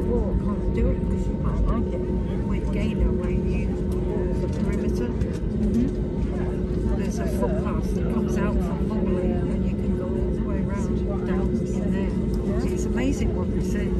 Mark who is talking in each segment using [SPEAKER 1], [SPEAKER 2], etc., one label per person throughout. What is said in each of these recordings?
[SPEAKER 1] I've done a do it because you might like it, with Gaynor where you walk the perimeter. Mm-hmm. There's a footpath that comes out from Mobberley and you can go all the way around down in there. It's amazing what you see.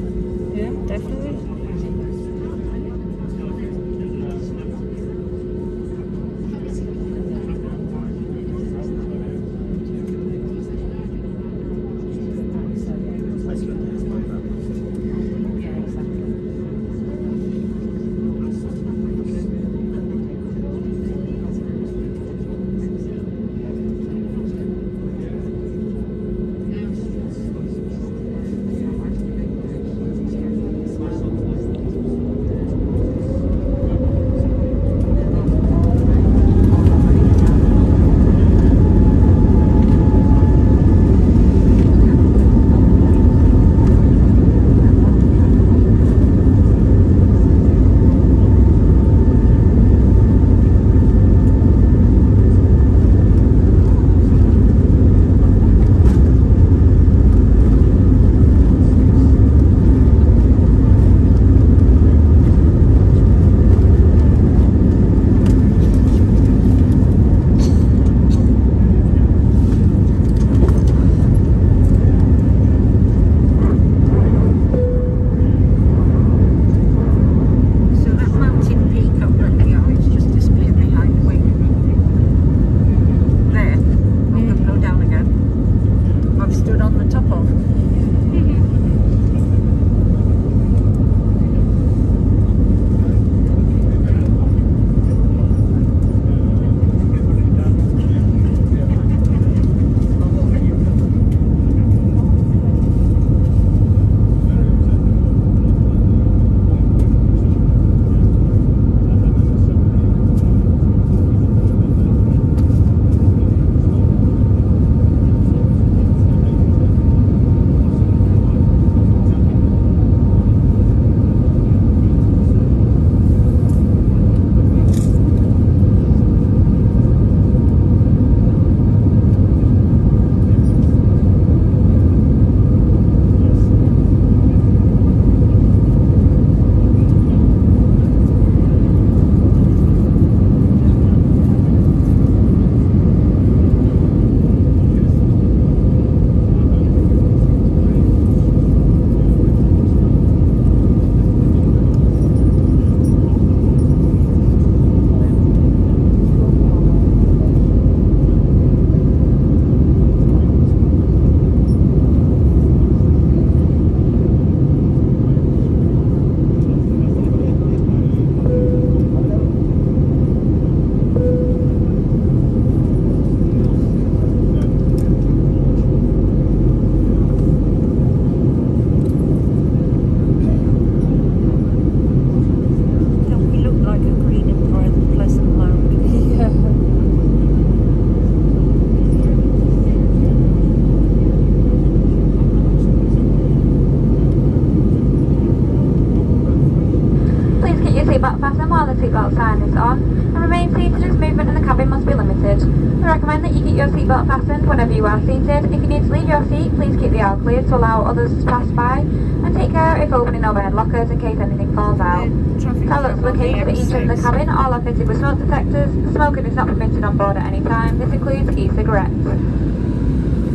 [SPEAKER 2] Seatbelt sign is on and remain seated as movement in the cabin must be limited. We recommend that you keep your seatbelt fastened whenever you are seated. If you need to leave your seat, please keep the aisle clear to allow others to pass by and take care if opening overhead lockers in case anything falls out. Toilets located at each end of the cabin all are fitted with smoke detectors. Smoking is not permitted on board at any time. This includes e-cigarettes.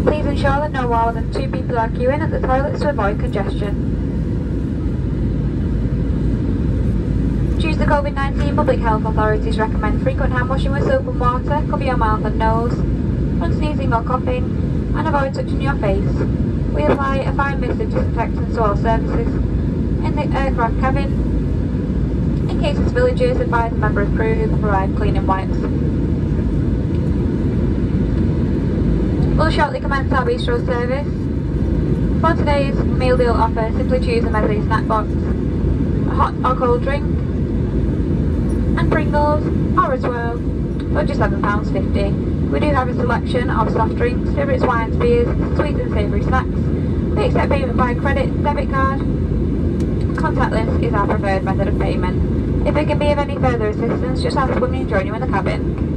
[SPEAKER 2] Please ensure that no more than two people are queuing at the toilets to avoid congestion. Due to the COVID-19, public health authorities recommend frequent hand washing with soap and water, cover your mouth and nose, when sneezing or coughing, and avoid touching your face. We apply a fine mist of disinfectant to all surfaces in the aircraft cabin. In case of spillages, advise a member of crew who can provide cleaning wipes. We'll shortly commence our bistro service. For today's meal deal offer, simply choose a medley snack box, a hot or cold drink, and Pringles or a swirl for just £7.50. We do have a selection of soft drinks, spirits, wines, beers, sweet and savoury snacks. We accept payment by credit, debit card. Contactless is our preferred method of payment. If it can be of any further assistance, just ask when we join you in the cabin.